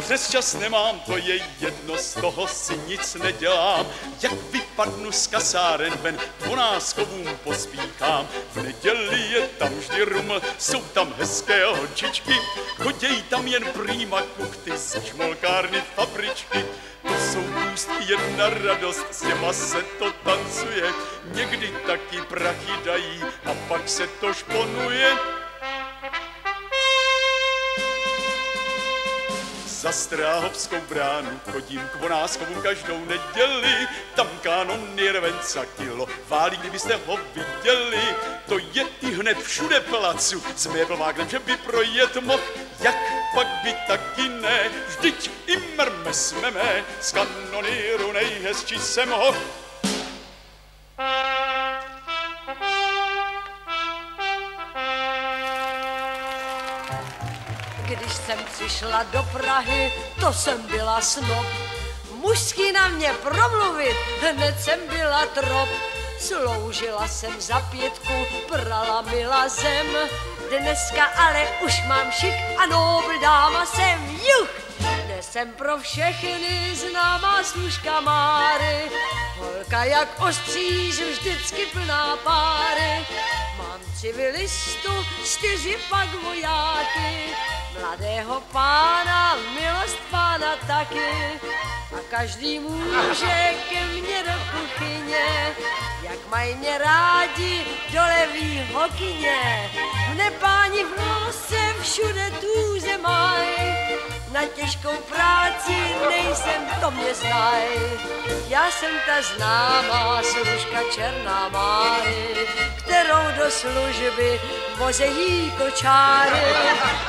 Přes čas nemám, to je jedno, z toho si nic nedělám. Jak vypadnu z kasáren ven, dvonáckovům pospíchám. V neděli je tam vždy ruml, jsou tam hezké holčičky, choděj tam jen prýma kuchty z čmolkárny fabričky. To jsou úst jedna radost, s těma se to tancuje, někdy taky prachy dají a pak se to šponuje. Za Stráhovskou bránu chodím k Vonáskovům každou neděli, tam kanony rvenca kilo, válí, kdybyste ho viděli. To je i hned všude placu, s Mébelvágnem, že by projet mohl, jak pak by taky ne, vždyť i mrme smeme, z kanonýru nejhezčí jsem ho. Když jsem přišla do Prahy, to jsem byla snob. Mužský na mě promluvit, hned jsem byla trop. Sloužila jsem za pětku, prala mila zem. Dneska ale už mám šik a nobl dáma jsem, juch! Dnes jsem pro všechny známá služka Máry. Holka jak ostříž, vždycky plná páry. Mám civilistu, čtyři pak vojáky, mladého pána, milost pána taky. A každý může ke mně do kuchyně, jak mají mě rádi do levý hokyně. Mne páni v nose všude tůze mají, na těžkou práci to mě znaj. Já jsem ta známá služka Černá Máry, kterou do služby vozejí kočáry.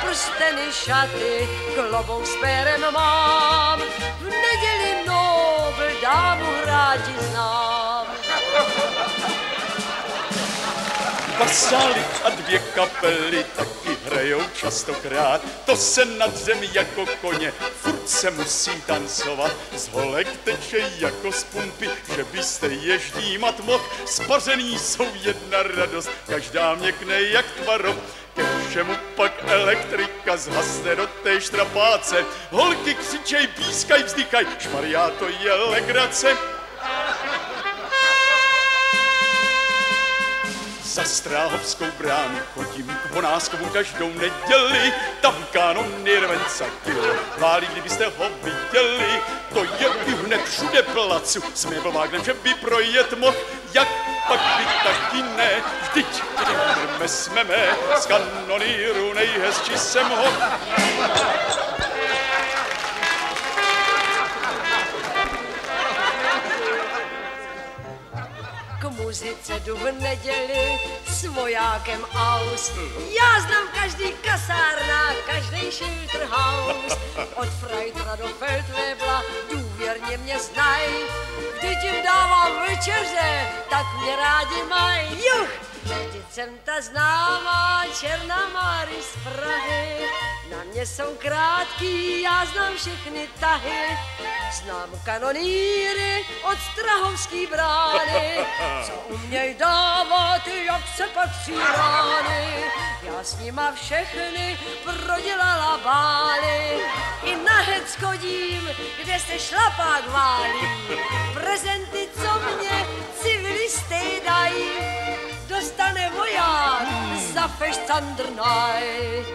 Prsteny, šaty, klobou s pérem mám, v neděli nobl dámu hráti znám. Vasály a dvě kapely taky hrajou častokrát. To se nad zemi jako koně, furt se musí tancovat. Z holek teče jako z pumpy, že byste je ždímat mohl. Spařený jsou jedna radost, každá měkne jak tvarov. Ke všemu pak elektrika zhasne do té štrapáce. Holky křičej, pískaj, vzdychaj, šmarjá to je legrace. Za Stráhovskou bránu chodím k Vonáskovům každou neděli, tam kanony rvenca kilo, válí, kdybyste ho viděli, to je i hned všude placu, s Mébelvágnem, že by projet mohl, jak pak by taky ne, vždyť jdeme smeme, z kanonýru nejhezčí jsem ho. Muzice jdu v neděli s vojákem aus. Já znám každý kasárna, každý shelter house. Od Freitera do Feldwebla důvěrně mě znaj. Vždyť jim dávám večeře, tak mě rádi mají. Juch! Vždyť jsem ta známá černá Máry z Prahy. Mě jsou krátký, já znám všechny tahy. Znám kanonýry od Strahovský brány, co uměj dávat, jak se patří rány. Já s nima všechny prodělala bály, i na hec chodím, kde se šlapák válí. Prezenty, co mě civilisté dají, dostane voják za feštandrnaj.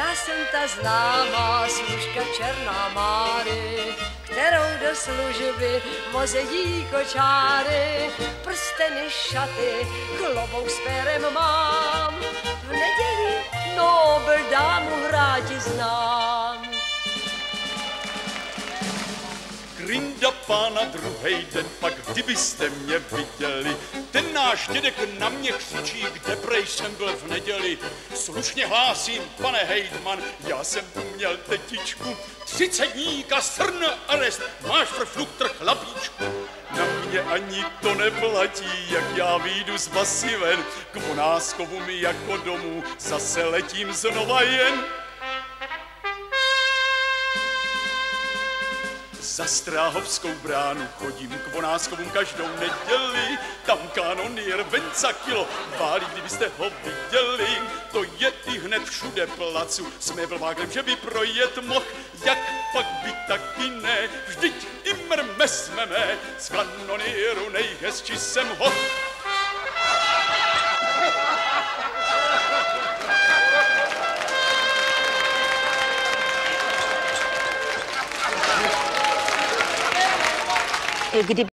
Já jsem ta známá služka Černá Máry, kterou do služby vozejí kočáry. Prsteny, šaty, klobou s mám. V neděli nobel dámu hráti znám. Grinda pána druhý den, pak kdybyste mě viděli, ten náš dědek na mě křičí, kde prej jsem byl v neděli. Slušně hlásím, pane hejtman, já jsem tu měl tetičku, 30 dní kastrn arest, máš frfluktr chlapíčku. Na mě ani to neplatí, jak já výjdu z basy ven, k Vonáskovu mi jako domů, zase letím znova jen. za Stráhovskou bránu chodím k Vonáskovům každou neděli. Tam kanonier Venca Kilo válí, kdybyste ho viděli. To je i hned všude placu, jsme vlvákem, že by projet moh. Jak pak by taky ne, vždyť i mrme smeme, z kanonieru nejhezčí jsem ho. e, gidip